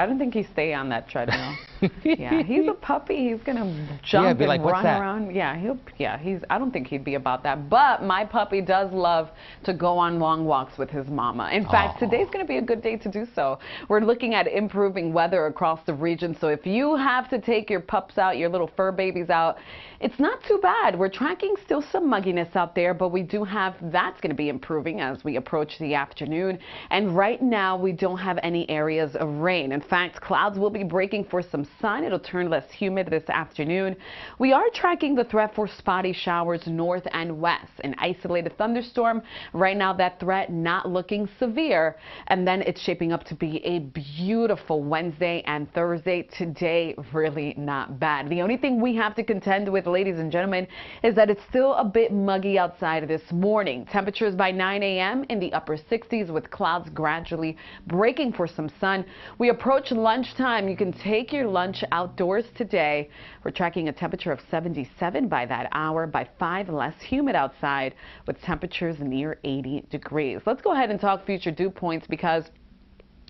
I don't think he'd stay on that treadmill. Yeah, he's a puppy. He's gonna jump yeah, and like, run around. Yeah, he'll. Yeah, he's. I don't think he'd be about that. But my puppy does love to go on long walks with his mama. In fact, Aww. today's gonna be a good day to do so. We're looking at improving weather across the region. So if you have to take your pups out, your little fur babies out, it's not too bad. We're tracking still some mugginess out there, but we do have that's going to be improving as we approach the afternoon. And right now, we don't have any areas of rain. In fact, clouds will be breaking for some sun. It'll turn less humid this afternoon. We are tracking the threat for spotty showers north and west. An isolated thunderstorm. Right now, that threat not looking severe. And then it's shaping up to be a beautiful Wednesday and Thursday. Today, really not bad. The only thing we have to contend with, ladies and gentlemen, is that it's still a bit muggy outside this morning. Temperatures by 9 a.m. in the upper 60s with clouds gradually breaking for some sun. We approach lunchtime. You can take your lunch outdoors today. We're tracking a temperature of 77 by that hour, by 5 less humid outside with temperatures near 80 degrees. Let's go ahead and talk future dew points because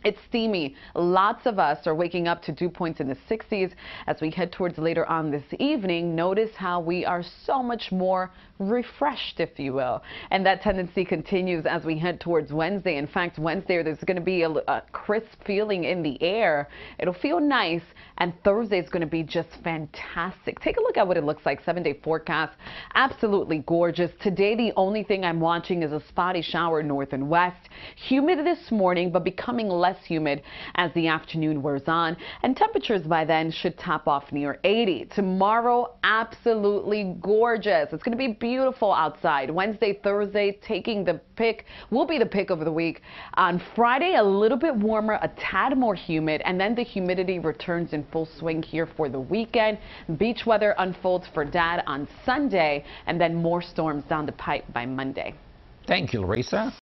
it's steamy. Lots of us are waking up to dew points in the 60s as we head towards later on this evening. Notice how we are so much more refreshed, if you will. And that tendency continues as we head towards Wednesday. In fact, Wednesday, there's going to be a, a crisp feeling in the air. It'll feel nice. And Thursday is going to be just fantastic. Take a look at what it looks like. Seven day forecast. Absolutely gorgeous. Today, the only thing I'm watching is a spotty shower north and west. Humid this morning, but becoming less humid as the afternoon wears on. And temperatures by then should top off near 80. Tomorrow, absolutely gorgeous. It's going to be beautiful outside. Wednesday, Thursday, taking the pick will be the pick of the week. On Friday, a little bit warmer, a tad more humid, and then the humidity returns in full swing here for the weekend. Beach weather unfolds for Dad on Sunday, and then more storms down the pipe by Monday. Thank you, Llarisa.